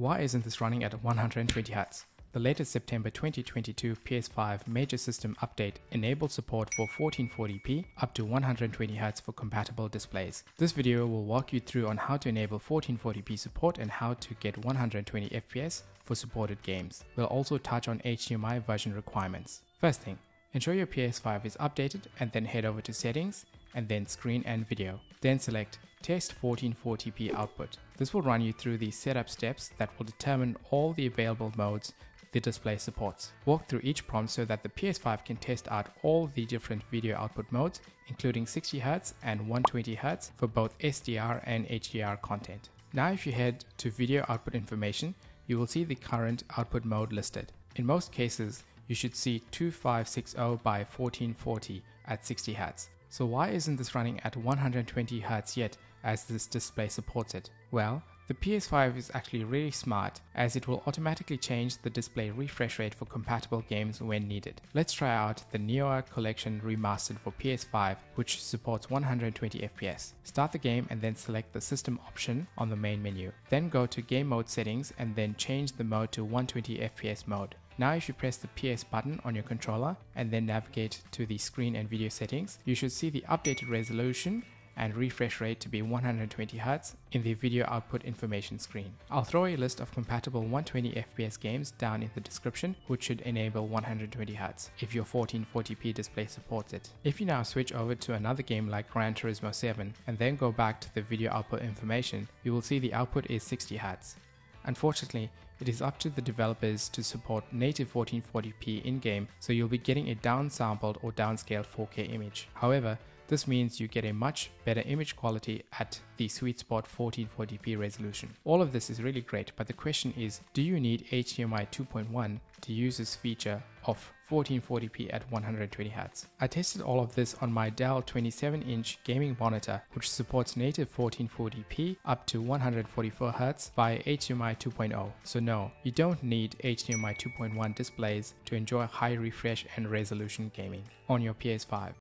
Why isn't this running at 120 Hz? The latest September 2022 PS5 major system update enabled support for 1440p up to 120Hz for compatible displays. This video will walk you through on how to enable 1440p support and how to get 120 FPS for supported games. We'll also touch on HDMI version requirements. First thing, ensure your PS5 is updated and then head over to settings and then screen and video. Then select test 1440p output. This will run you through the setup steps that will determine all the available modes the display supports. Walk through each prompt so that the PS5 can test out all the different video output modes, including 60Hz and 120Hz for both SDR and HDR content. Now if you head to video output information, you will see the current output mode listed. In most cases, you should see 2560 by 1440 at 60Hz. So why isn't this running at 120Hz yet as this display supports it? Well, the PS5 is actually really smart as it will automatically change the display refresh rate for compatible games when needed. Let's try out the Nioh Collection Remastered for PS5 which supports 120 FPS. Start the game and then select the system option on the main menu. Then go to game mode settings and then change the mode to 120 FPS mode. Now if you press the PS button on your controller and then navigate to the screen and video settings, you should see the updated resolution and refresh rate to be 120Hz in the video output information screen. I'll throw a list of compatible 120 FPS games down in the description which should enable 120Hz if your 1440p display supports it. If you now switch over to another game like Gran Turismo 7 and then go back to the video output information, you will see the output is 60Hz. Unfortunately, it is up to the developers to support native 1440p in-game, so you'll be getting a downsampled or downscaled 4K image. However, this means you get a much better image quality at the sweet spot 1440p resolution. All of this is really great, but the question is, do you need HDMI 2.1 to use this feature of 1440p at 120Hz. I tested all of this on my Dell 27-inch gaming monitor which supports native 1440p up to 144Hz via HDMI 2.0. So no, you don't need HDMI 2.1 displays to enjoy high refresh and resolution gaming on your PS5.